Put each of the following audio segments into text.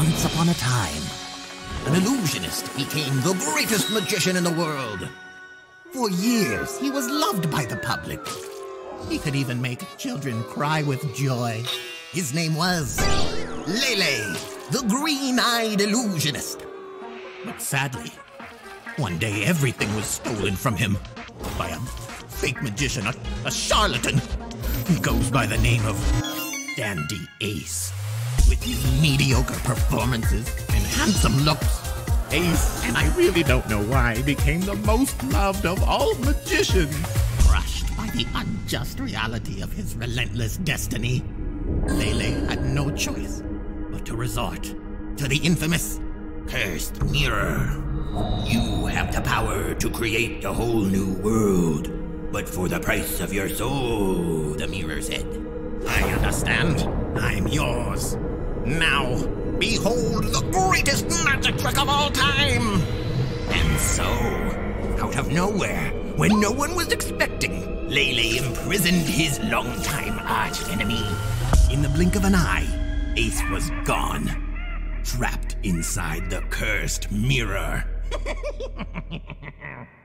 Once upon a time, an illusionist became the greatest magician in the world. For years, he was loved by the public. He could even make children cry with joy. His name was Lele, the green-eyed illusionist. But sadly, one day everything was stolen from him by a fake magician, a, a charlatan. He goes by the name of Dandy Ace. With his mediocre performances and handsome looks, Ace, and I really don't know why, became the most loved of all magicians. Crushed by the unjust reality of his relentless destiny, Lele had no choice but to resort to the infamous Cursed Mirror. You have the power to create a whole new world, but for the price of your soul, the mirror said. I understand. I'm yours. Now, behold the greatest magic trick of all time! And so, out of nowhere, when no one was expecting, Lele imprisoned his longtime arch enemy. In the blink of an eye, Ace was gone, trapped inside the cursed mirror.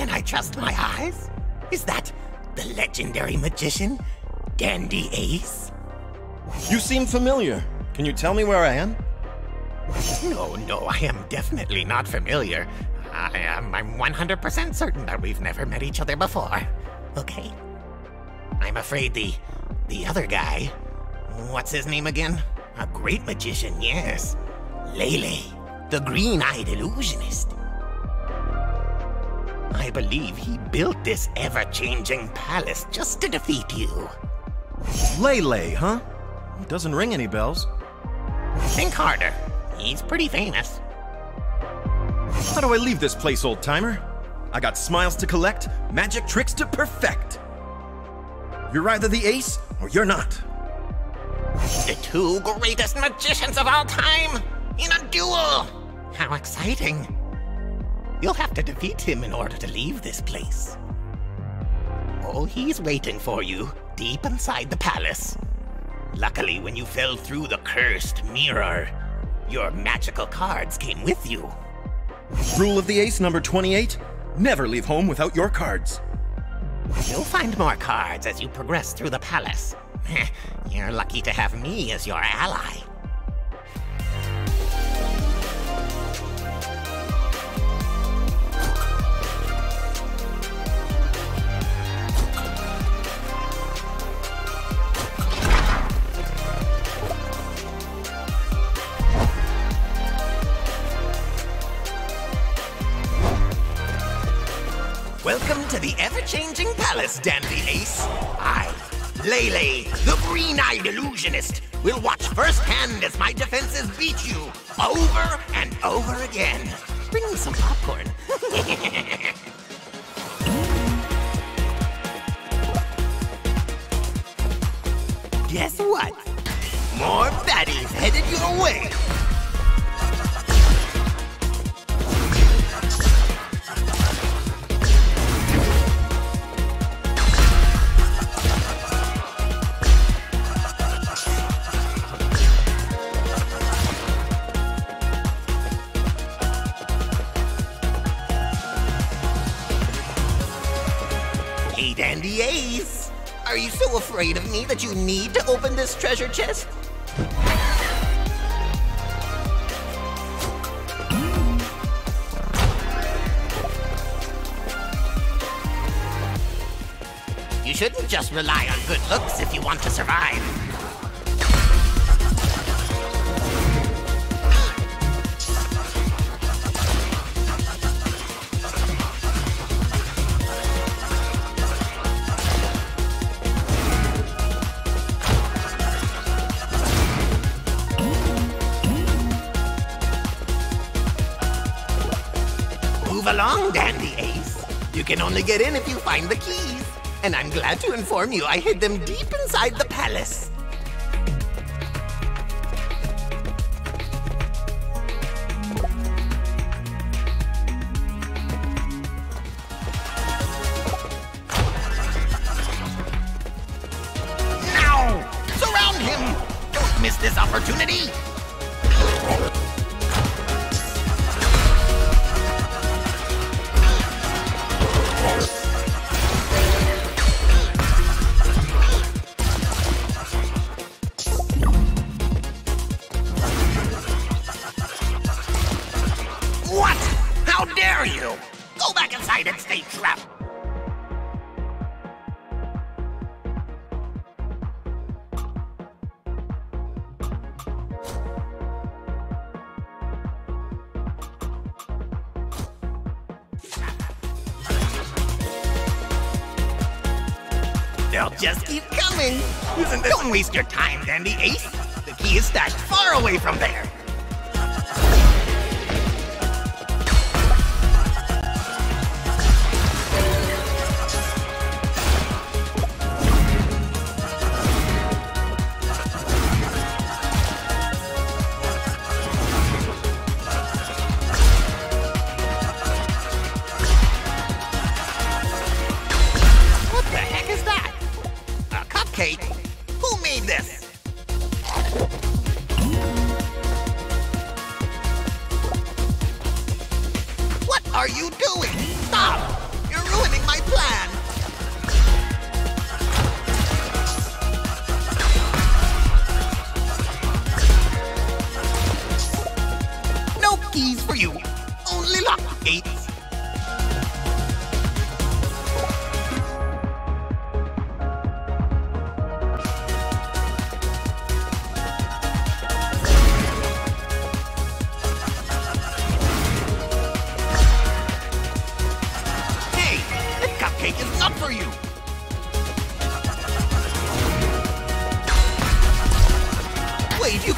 Can I trust my eyes? Is that the legendary magician, Dandy Ace? You seem familiar. Can you tell me where I am? No, no, I am definitely not familiar. I am, I'm 100% certain that we've never met each other before. Okay? I'm afraid the, the other guy, what's his name again? A great magician, yes. Lele, the green-eyed illusionist. I believe he built this ever-changing palace just to defeat you. Lele, huh? Doesn't ring any bells. Think harder. He's pretty famous. How do I leave this place, old timer? I got smiles to collect, magic tricks to perfect. You're either the ace or you're not. The two greatest magicians of all time in a duel! How exciting! You'll have to defeat him in order to leave this place. Oh, he's waiting for you, deep inside the palace. Luckily, when you fell through the cursed mirror, your magical cards came with you. Rule of the ace number 28 never leave home without your cards. You'll find more cards as you progress through the palace. You're lucky to have me as your ally. to the ever-changing palace, Dandy Ace. I, Lele, the green-eyed illusionist, will watch firsthand as my defenses beat you over and over again. Bring me some popcorn. Guess what? More baddies headed your way. Afraid of me that you need to open this treasure chest? You shouldn't just rely on good looks if you want to survive. Dandy Ace. You can only get in if you find the keys. And I'm glad to inform you I hid them deep inside the palace. And stay trapped. They'll just keep coming. Isn't this- Don't waste your time, Dandy Ace. The key is stashed far away from there.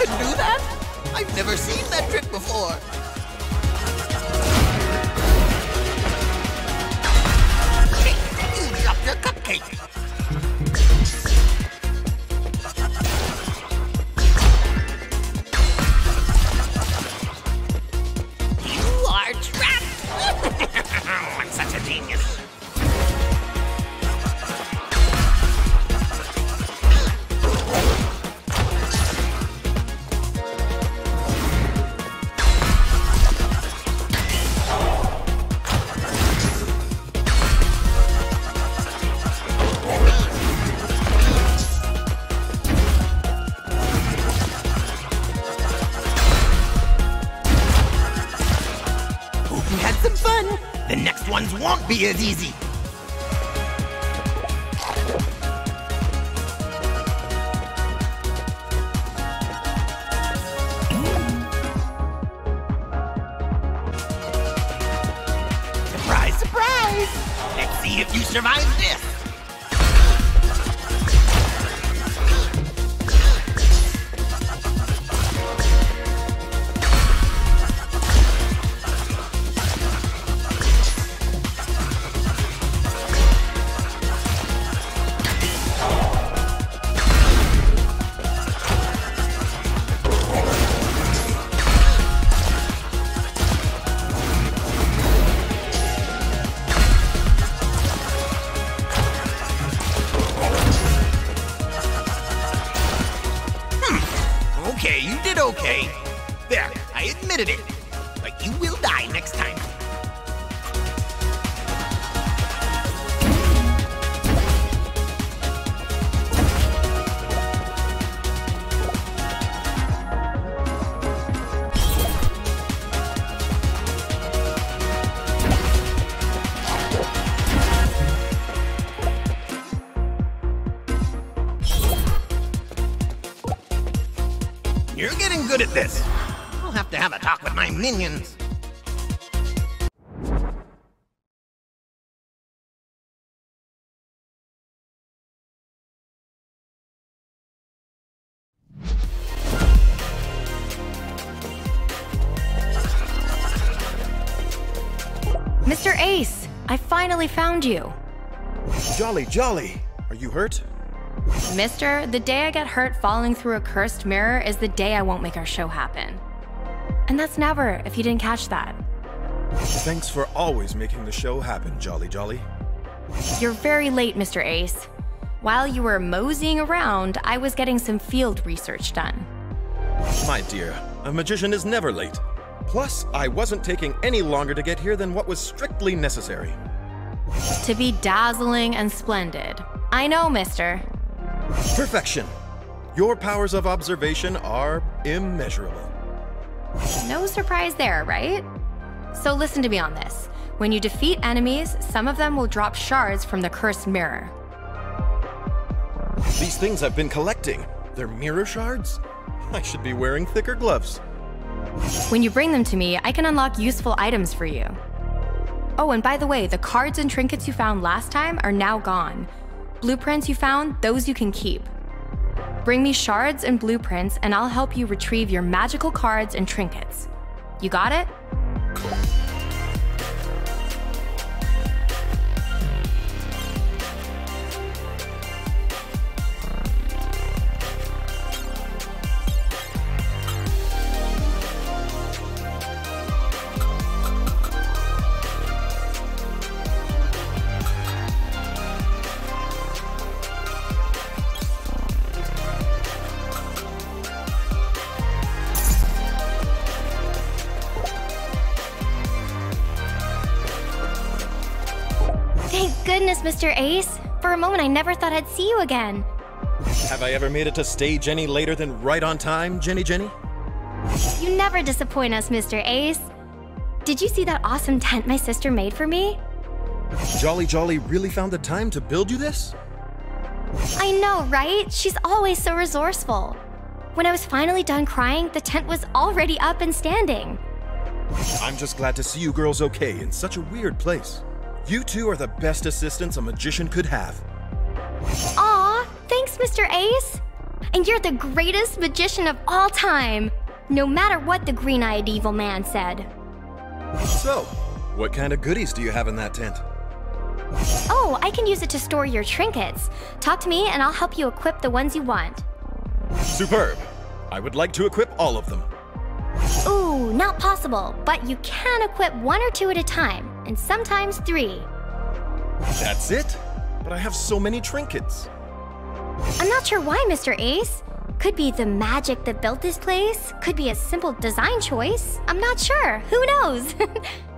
Can do that? I've never seen that trick before. You dropped your cupcake. Be as easy. You did okay. There, I admitted it. But you will die next time. Good at this. I'll have to have a talk with my minions. Mr. Ace, I finally found you. Jolly, jolly. Are you hurt? Mister, the day I get hurt falling through a cursed mirror is the day I won't make our show happen. And that's never, if you didn't catch that. Thanks for always making the show happen, Jolly Jolly. You're very late, Mr. Ace. While you were moseying around, I was getting some field research done. My dear, a magician is never late. Plus, I wasn't taking any longer to get here than what was strictly necessary. To be dazzling and splendid. I know, mister. Perfection. Your powers of observation are immeasurable. No surprise there, right? So listen to me on this. When you defeat enemies, some of them will drop shards from the cursed mirror. These things I've been collecting, they're mirror shards? I should be wearing thicker gloves. When you bring them to me, I can unlock useful items for you. Oh, and by the way, the cards and trinkets you found last time are now gone. Blueprints you found, those you can keep. Bring me shards and blueprints, and I'll help you retrieve your magical cards and trinkets. You got it? Mr. Ace. For a moment, I never thought I'd see you again. Have I ever made it to stage any later than right on time, Jenny Jenny? You never disappoint us, Mr. Ace. Did you see that awesome tent my sister made for me? Jolly Jolly really found the time to build you this? I know, right? She's always so resourceful. When I was finally done crying, the tent was already up and standing. I'm just glad to see you girls okay in such a weird place. You two are the best assistants a magician could have. Aw, thanks, Mr. Ace. And you're the greatest magician of all time, no matter what the green eyed evil man said. So, what kind of goodies do you have in that tent? Oh, I can use it to store your trinkets. Talk to me, and I'll help you equip the ones you want. Superb. I would like to equip all of them. Ooh, not possible, but you can equip one or two at a time, and sometimes three. That's it? But I have so many trinkets. I'm not sure why, Mr. Ace. Could be the magic that built this place, could be a simple design choice. I'm not sure. Who knows?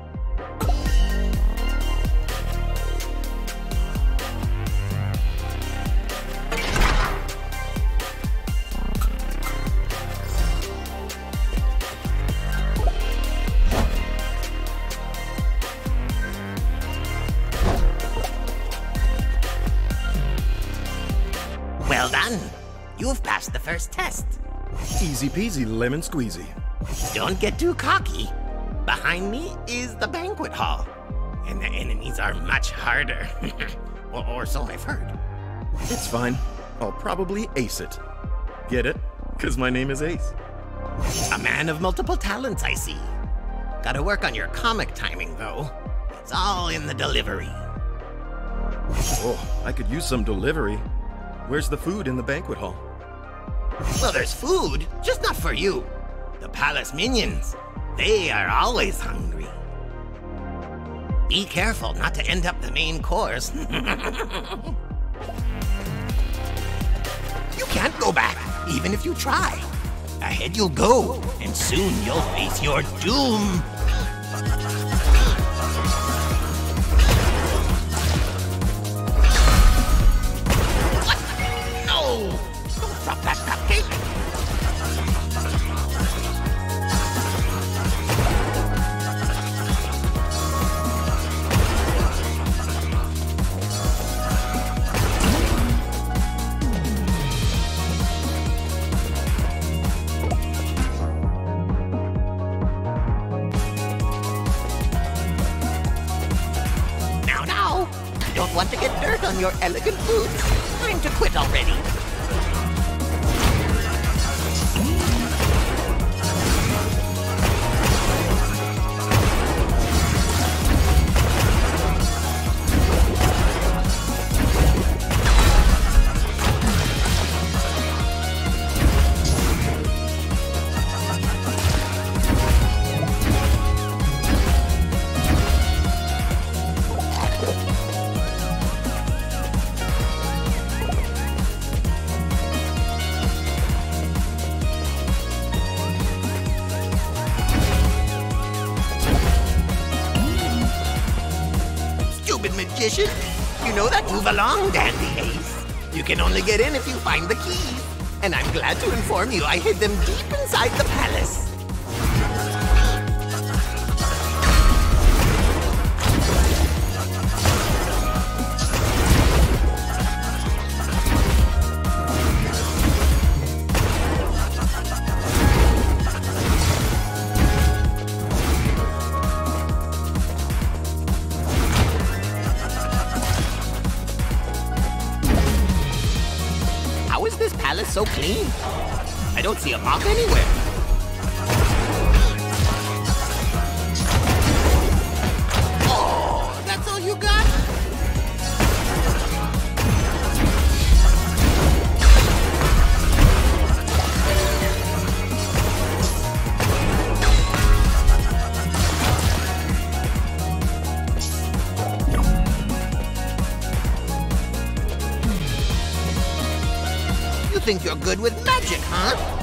done. You've passed the first test. Easy peasy lemon squeezy. Don't get too cocky. Behind me is the banquet hall, and the enemies are much harder. or, or so I've heard. It's fine. I'll probably ace it. Get it? Because my name is Ace. A man of multiple talents, I see. Gotta work on your comic timing, though. It's all in the delivery. Oh, I could use some delivery. Where's the food in the banquet hall? Well, there's food, just not for you. The palace minions, they are always hungry. Be careful not to end up the main course. you can't go back, even if you try. Ahead you'll go, and soon you'll face your doom. your elegant boots. Time to quit already. Move along, Dandy Ace. You can only get in if you find the keys. And I'm glad to inform you I hid them deep inside the palace. See a mop anywhere. Oh, that's all you got? You think you're good with magic, huh?